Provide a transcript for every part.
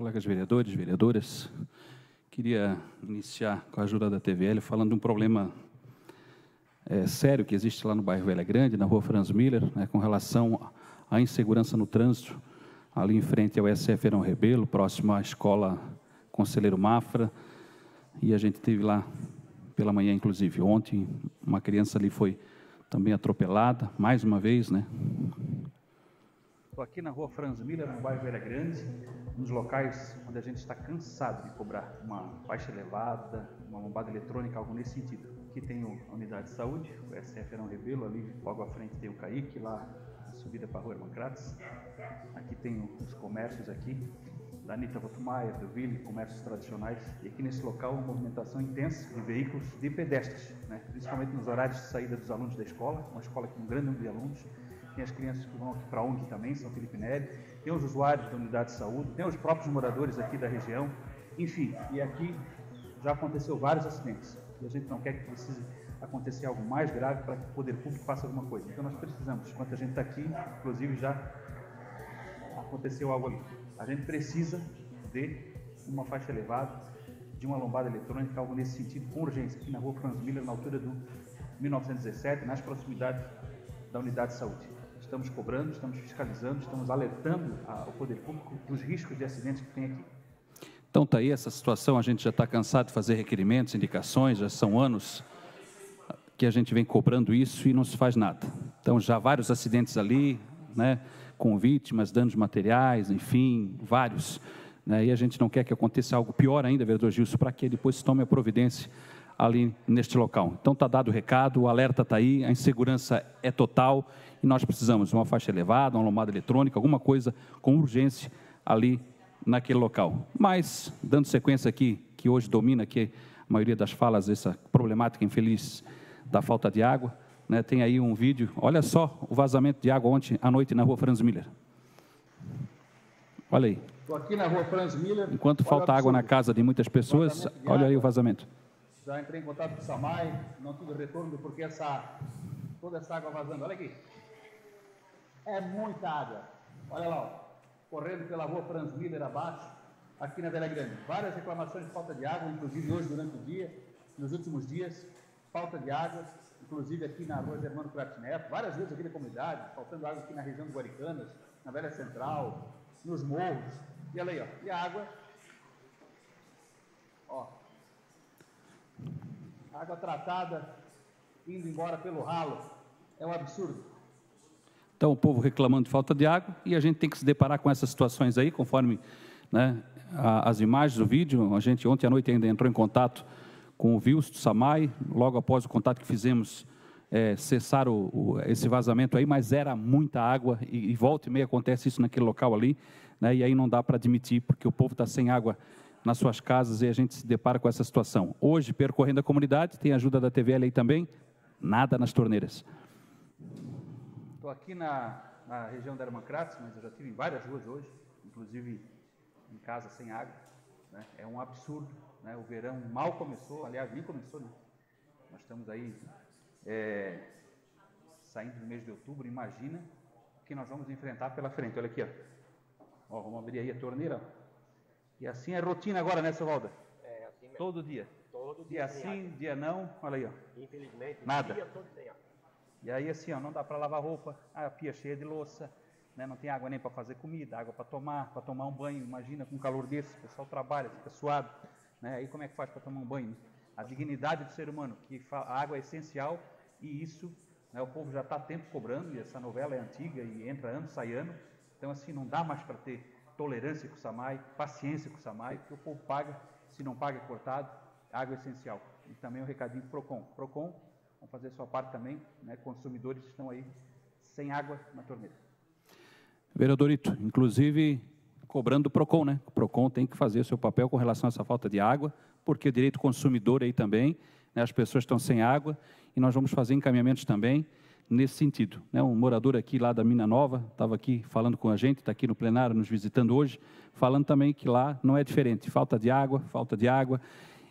colegas vereadores, vereadoras. Queria iniciar com a ajuda da TVL falando de um problema é, sério que existe lá no bairro Velha Grande, na rua Franz Miller, né, com relação à insegurança no trânsito, ali em frente ao SF Verão Rebelo, próximo à escola Conselheiro Mafra. E a gente teve lá pela manhã, inclusive, ontem, uma criança ali foi também atropelada, mais uma vez, né? Estou aqui na rua Franz Miller, no bairro Velha Grande, nos locais onde a gente está cansado de cobrar uma faixa elevada, uma lombada eletrônica, algo nesse sentido. Aqui tem a unidade de saúde, o SF Herão Rebelo, ali logo à frente tem o CAIC, lá a subida para a rua Hermancrates. Aqui tem os comércios aqui, da Anitta Votumaia, do Ville, comércios tradicionais. E aqui nesse local uma movimentação intensa de veículos de pedestres, né? principalmente nos horários de saída dos alunos da escola, uma escola com um grande número de alunos tem as crianças que vão aqui para a ONG também, São Felipe Neri, tem os usuários da unidade de saúde, tem os próprios moradores aqui da região, enfim, e aqui já aconteceu vários acidentes, e a gente não quer que precise acontecer algo mais grave para que o poder público faça alguma coisa. Então nós precisamos, enquanto a gente está aqui, inclusive já aconteceu algo ali. A gente precisa de uma faixa elevada, de uma lombada eletrônica, algo nesse sentido, com urgência, aqui na rua Franz Miller, na altura do 1917, nas proximidades da unidade de saúde estamos cobrando, estamos fiscalizando, estamos alertando o poder público dos riscos de acidentes que tem aqui. Então está aí essa situação, a gente já está cansado de fazer requerimentos, indicações, já são anos que a gente vem cobrando isso e não se faz nada. Então já vários acidentes ali, né, com vítimas, danos materiais, enfim, vários. Né, e a gente não quer que aconteça algo pior ainda, vereador Gilson, para que depois se tome a providência ali neste local. Então está dado o recado, o alerta está aí, a insegurança é total e nós precisamos de uma faixa elevada, uma lombada eletrônica, alguma coisa com urgência ali naquele local. Mas, dando sequência aqui, que hoje domina aqui a maioria das falas, essa problemática infeliz da falta de água, né, tem aí um vídeo, olha só o vazamento de água ontem à noite na rua Franz Miller. Olha aí. Estou aqui na rua Franz Miller. Enquanto falta água na casa de muitas pessoas, de olha aí o vazamento. Já entrei em contato com o Samai, não tive retorno porque essa, toda essa água vazando. Olha aqui. É muita água. Olha lá, ó, correndo pela rua Franz Miller abaixo, aqui na Velha Grande. Várias reclamações de falta de água, inclusive hoje durante o dia, nos últimos dias, falta de água, inclusive aqui na rua Germano Cratineto, várias vezes aqui na comunidade, faltando água aqui na região do Guaricanas, na Velha Central, nos morros. E olha aí, ó, e a água, ó, água tratada indo embora pelo ralo. É um absurdo. Então, o povo reclamando de falta de água e a gente tem que se deparar com essas situações aí, conforme né, as imagens, o vídeo. A gente ontem à noite ainda entrou em contato com o Vilsto Samai, logo após o contato que fizemos, é, cessar o, o, esse vazamento aí, mas era muita água e, e, volta e meia acontece isso naquele local ali, né, e aí não dá para admitir, porque o povo está sem água nas suas casas e a gente se depara com essa situação. Hoje, percorrendo a comunidade, tem ajuda da TVL aí também, nada nas torneiras. Estou aqui na, na região da Hermancrates, mas eu já estive em várias ruas hoje, inclusive em casa sem água. Né? É um absurdo. Né? O verão mal começou, aliás, nem começou. Né? Nós estamos aí é, saindo do mês de outubro. Imagina o que nós vamos enfrentar pela frente. Olha aqui, ó. ó vamos abrir aí a torneira. E assim é rotina agora, né, seu Valda? É, assim mesmo. Todo dia. Todo dia. Dia sim, dia não. Olha aí, ó. Infelizmente, Nada. dia todo sem água. E aí assim, ó, não dá para lavar roupa, a pia cheia de louça, né, não tem água nem para fazer comida, água para tomar, para tomar um banho. Imagina com um calor desse, o pessoal trabalha, fica suado, né? Aí como é que faz para tomar um banho? A dignidade do ser humano, que a água é essencial e isso, né, o povo já está tempo cobrando e essa novela é antiga e entra ano, sai ano. Então assim, não dá mais para ter tolerância com o SAMAI, paciência com o SAMAI, porque o povo paga, se não paga é cortado, água é essencial. E também um recadinho para o PROCON. PROCON vão fazer a sua parte também, né? consumidores estão aí sem água na torneira. Vereadorito, inclusive cobrando o PROCON, né? O PROCON tem que fazer o seu papel com relação a essa falta de água, porque o direito consumidor aí também, né? as pessoas estão sem água, e nós vamos fazer encaminhamentos também nesse sentido. Né? Um morador aqui lá da Mina Nova estava aqui falando com a gente, está aqui no plenário nos visitando hoje, falando também que lá não é diferente, falta de água, falta de água,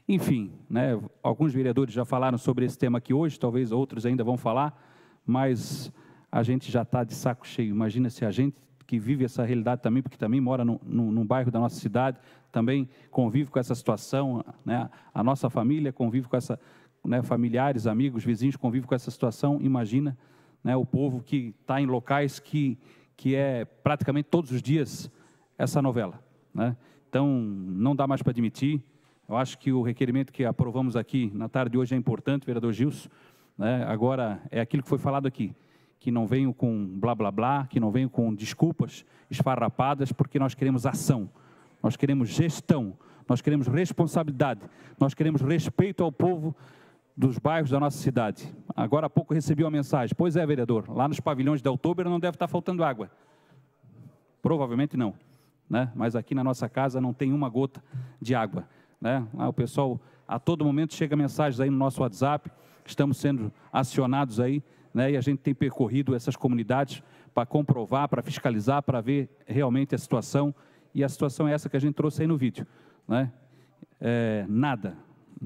enfim, né, alguns vereadores já falaram sobre esse tema aqui hoje, talvez outros ainda vão falar, mas a gente já está de saco cheio. Imagina se a gente que vive essa realidade também, porque também mora no, num bairro da nossa cidade, também convive com essa situação, né? a nossa família convive com essa, né? familiares, amigos, vizinhos convivem com essa situação, imagina né? o povo que está em locais que, que é praticamente todos os dias essa novela. Né? Então, não dá mais para admitir, eu acho que o requerimento que aprovamos aqui na tarde de hoje é importante, vereador Gilson, né? agora é aquilo que foi falado aqui, que não venham com blá blá blá, que não venham com desculpas esfarrapadas, porque nós queremos ação, nós queremos gestão, nós queremos responsabilidade, nós queremos respeito ao povo dos bairros da nossa cidade. Agora há pouco recebi uma mensagem, pois é, vereador, lá nos pavilhões de outubro não deve estar faltando água. Provavelmente não, né? mas aqui na nossa casa não tem uma gota de água. Né? O pessoal, a todo momento chega mensagens aí no nosso WhatsApp, estamos sendo acionados aí né, e a gente tem percorrido essas comunidades para comprovar, para fiscalizar, para ver realmente a situação, e a situação é essa que a gente trouxe aí no vídeo. Né? É, nada,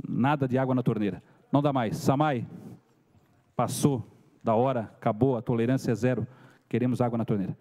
nada de água na torneira. Não dá mais. Samai, passou da hora, acabou, a tolerância é zero, queremos água na torneira.